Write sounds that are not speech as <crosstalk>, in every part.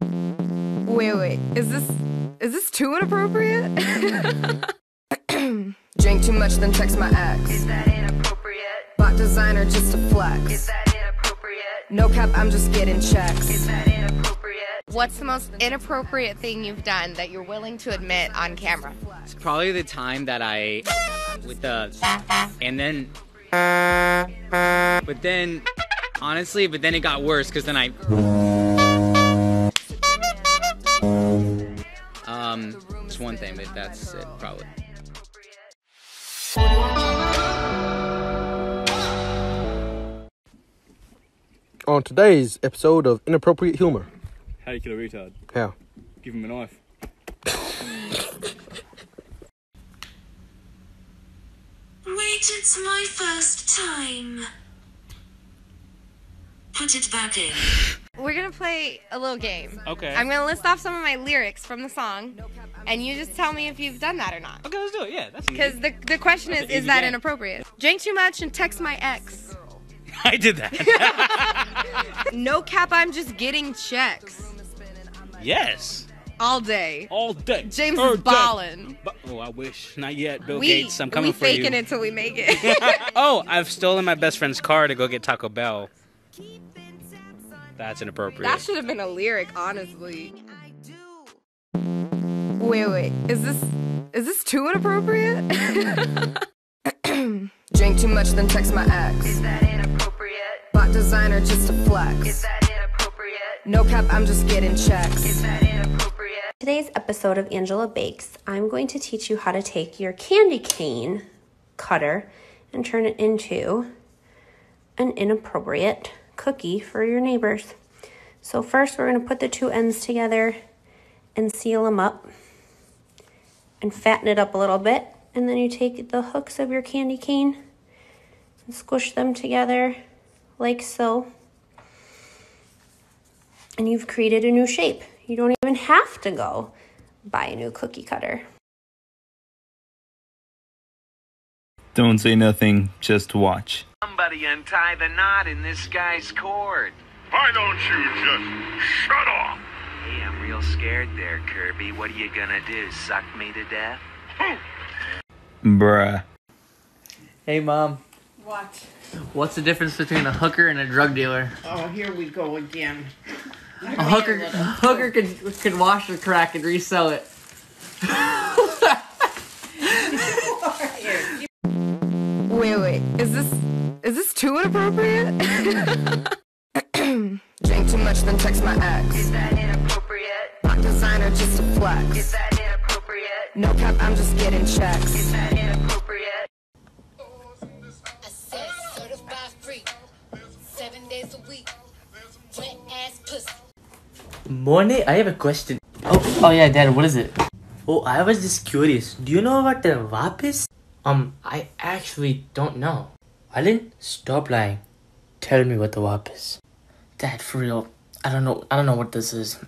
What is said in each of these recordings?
Wait, wait. Is this is this too inappropriate? <clears throat> Drink too much, then text my ex. Is that inappropriate? Bought designer just to flex. Is that inappropriate? No cap, I'm just getting checks. Is that inappropriate? What's the most inappropriate thing you've done that you're willing to admit on camera? It's probably the time that I with the and then but then honestly, but then it got worse because then I it's but that's it probably. On today's episode of Inappropriate Humor. How do you kill a retard? How? Give him a knife. Wait, it's my first time. Put it back in. We're gonna play a little game. Okay. I'm gonna list off some of my lyrics from the song, and you just tell me if you've done that or not. Okay, let's do it. Yeah, that's easy. Because the, the question That's is, is that game. inappropriate? Drink too much and text my ex. <laughs> I did that. <laughs> No cap, I'm just getting checks yes. all day. All day. James All is day. ballin'. Oh, I wish. Not yet. Bill We, Gates, I'm coming for you. We faking it till we make it. <laughs> oh, I've stolen my best friend's car to go get Taco Bell. That's inappropriate. that should have been a lyric, honestly. Wait, wait. Is this is this too inappropriate? <clears throat> Drink too much, then text my ex. Is that inappropriate? Bought designer just to flex. Is that inappropriate? No cap, I'm just getting checks. Is that inappropriate? Today's episode of Angela Bakes, I'm going to teach you how to take your candy cane cutter and turn it into an inappropriate cookie for your neighbors. So, first, we're going to put the two ends together and seal them up and fatten it up a little bit. And then you take the hooks of your candy cane and squish them together like so and you've created a new shape. You don't even have to go buy a new cookie cutter. Don't say nothing, just watch. Somebody untie the knot in this guy's cord. Why don't you just shut off? Hey, I'm real scared there, Kirby. What are you gonna do? Suck me to death? Bruh. Hey mom, What? what's the difference between a hooker and a drug dealer? Oh, here we go again. A hooker, <laughs> a hooker could could wash the crack and resell it. Wait, wait. Is this is this too inappropriate? <laughs> Drink too much, then text my ex. Is that inappropriate? Bought designer just to Is that inappropriate? No cap, I'm just getting Is that inappropriate? seven days a week when as pus Morning, I have a question. Oh, oh yeah, Dad, what is it? Oh, I was just curious. Do you know what the WAP is? Um, I actually don't know. Alan, stop lying. Tell me what the WAP is. Dad, for real, I don't know. I don't know what this is.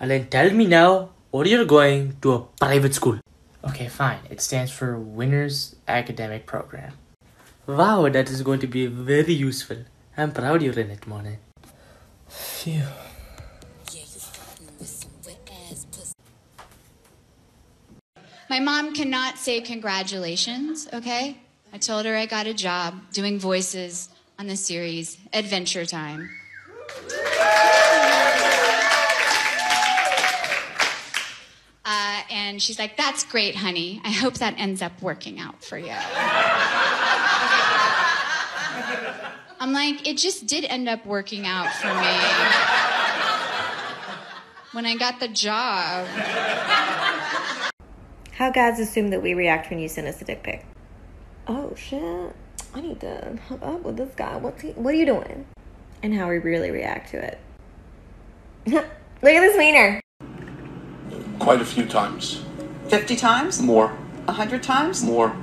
Alan, tell me now, or you're going to a private school. Okay, fine. It stands for Winners Academic Program. Wow, that is going to be very useful. I'm proud you're in it, Morning. Phew. My mom cannot say congratulations, okay? I told her I got a job doing voices on the series Adventure Time. And she's like, That's great, honey. I hope that ends up working out for you. I'm like, It just did end up working out for me. When I got the job. How guys assume that we react when you send us a dick pic. Oh shit. I need to hook up with this guy. What's he what are you doing? And how we really react to it. <laughs> Look at this wiener. Quite a few times. 50 times? More. 100 times? More.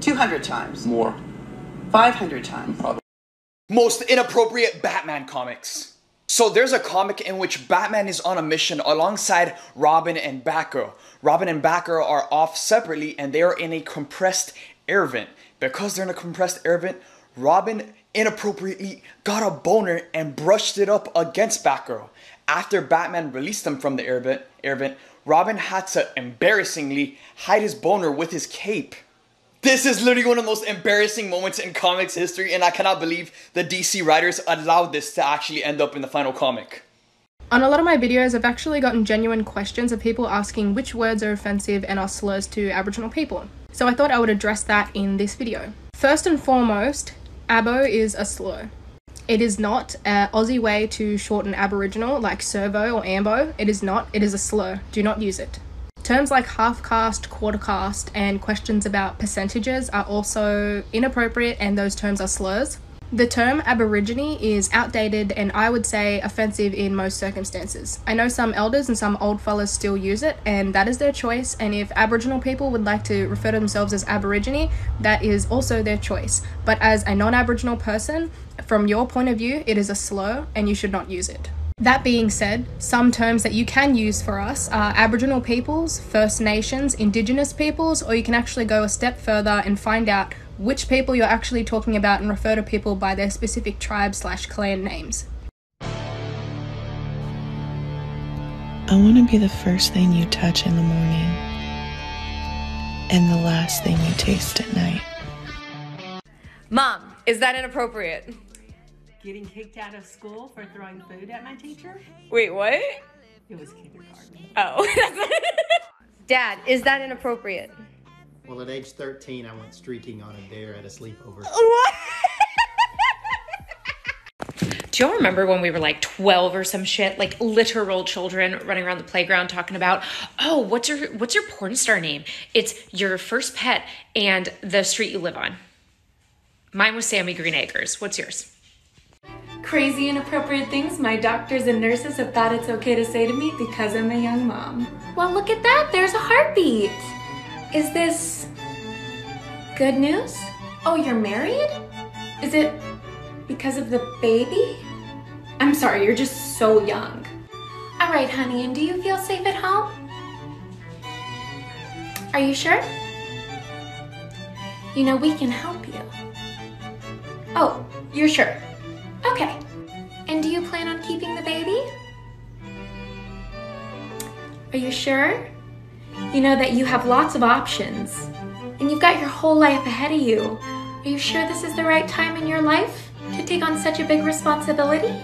200 times? More. 500 times? Probably. most inappropriate Batman comics. So there's a comic in which Batman is on a mission alongside Robin and Batgirl. Robin and Batgirl are off separately and they are in a compressed air vent. Because they're in a compressed air vent, Robin inappropriately got a boner and brushed it up against Batgirl. After Batman released him from the air vent, Robin had to embarrassingly hide his boner with his cape. This is literally one of the most embarrassing moments in comics history, and I cannot believe the DC writers allowed this to actually end up in the final comic. On a lot of my videos, I've actually gotten genuine questions of people asking which words are offensive and are slurs to Aboriginal people. So I thought I would address that in this video. First and foremost, Abo is a slur. It is not an Aussie way to shorten Aboriginal like servo or ambo. It is not. It is a slur. Do not use it. Terms like half caste, quarter caste, and questions about percentages are also inappropriate, and those terms are slurs. The term Aborigine is outdated and I would say offensive in most circumstances. I know some elders and some old fellas still use it, and that is their choice. And if Aboriginal people would like to refer to themselves as Aborigine, that is also their choice. But as a non Aboriginal person, from your point of view, it is a slur and you should not use it. That being said, some terms that you can use for us are Aboriginal peoples, First Nations, Indigenous peoples, or you can actually go a step further and find out which people you're actually talking about and refer to people by their specific tribe slash clan names. I want to be the first thing you touch in the morning and the last thing you taste at night. Mom, is that inappropriate? Getting kicked out of school for throwing food at my teacher? Wait, what? It was kindergarten. Oh. <laughs> Dad, is that inappropriate? Well, at age 13, I went streaking on a dare at a sleepover. <laughs> What? Do y'all remember when we were like 12 or some shit? Like literal children running around the playground talking about, oh, what's your what's your porn star name? It's your first pet and the street you live on. Mine was Sammy Green Acres. What's yours? Crazy inappropriate things my doctors and nurses have thought it's okay to say to me because I'm a young mom. Well, look at that. There's a heartbeat. Is this good news? Oh, you're married? Is it because of the baby? I'm sorry, you're just so young. All right, honey, and do you feel safe at home? Are you sure? You know, we can help you. Oh, you're sure? Okay. And do you plan on keeping the baby? Are you sure? You know that you have lots of options. And you've got your whole life ahead of you. Are you sure this is the right time in your life to take on such a big responsibility?